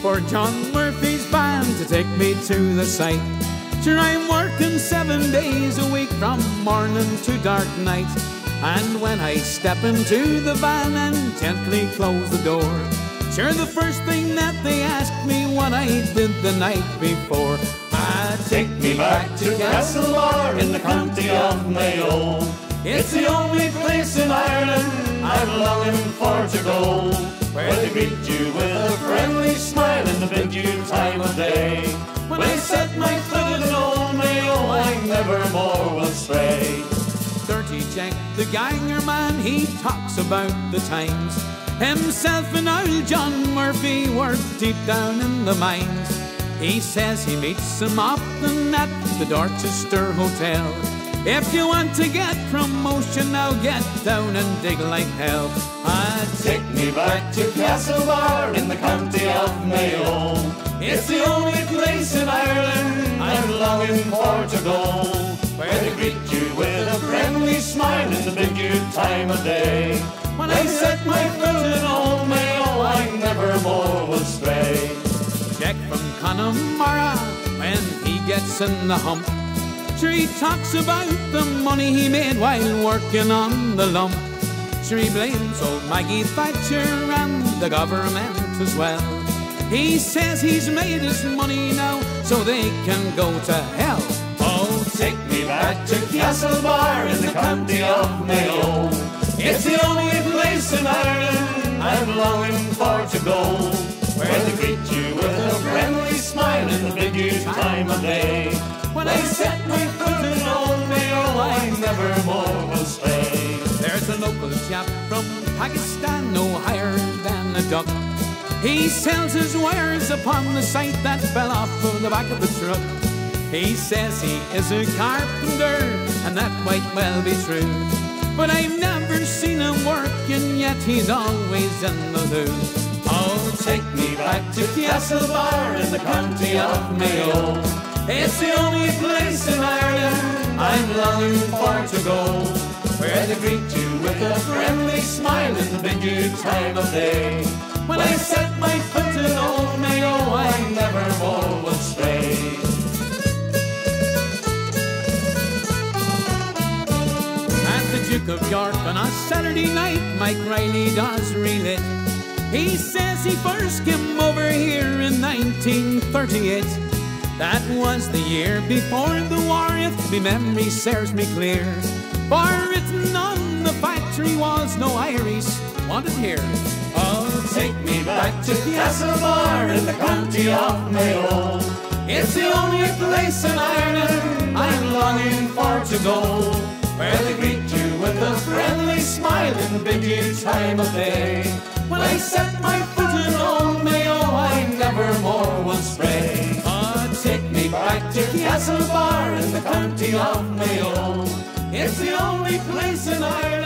for John Murphy's band to take me to the site. Sure, I'm working seven days a week from morning to dark night. And when I step into the van and gently close the door, sure, the first thing that they ask me what I did the night before. I take me back to Castlebar in the county of Mayo. It's the only place in Ireland I'm longing for to go. Where they greet you with a friendly smile in the due time of day. When I set my foot in an old Mayo, I never more will stray. Dirty Jack, the ganger man, he talks about the times. Himself and old John Murphy were deep down in the mines. He says he meets them often at the Dorchester Hotel. If you want to get promotion, now get down and dig like hell. Ah, take me back to Castlebar in the county of Mayo. It's the only place in Ireland I'm longing for to go. Where they greet you with a friendly smile in the big good time of day. When I set my foot in old Mayo, I never more will stray. Jack from Connemara, when he gets in the hump, he talks about the money he made while working on the lump. Sure he blames old Maggie Thatcher and the government as well. He says he's made his money now so they can go to hell. Oh, take me back to Castlebar in the county of Mayo. It's the only place in Ireland I'm longing for to go. Where they greet you with a friendly smile in the big huge time of day. Set my foot in old Mayo, oh, I never more will stray. There's a local chap from Pakistan, no higher than a duck. He sells his wires upon the site that fell off of the back of the truck. He says he is a carpenter, and that might well be true. But I've never seen him working, yet he's always in the loo. Oh, take me back to Castlebar in the county of Mayo. It's the only place in Ireland I'm longing for to go. Where they greet you with a friendly smile in the good time of day. When I set my foot in old Mayo, I never more will stray. At the Duke of York on a Saturday night, Mike Riley does reel it. He says he first came over here in 1938. That was the year before the war, if me memory serves me clear. For written on the factory walls, no Irish wanted here. Oh, take me back to Castlebar in the county of Mayo. It's the only place in Ireland I'm longing for to go. Where they greet you with a friendly smile in the big good time of day. When I set my foot back to Castlebar in the county of Mayo. It's the only place in Ireland